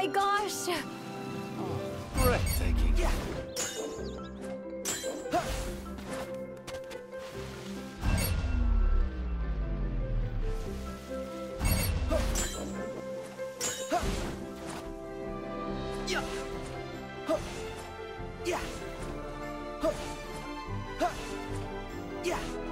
my gosh! Breathtaking. Yeah. Yeah. Huh. Yeah. Huh. Huh. Yeah.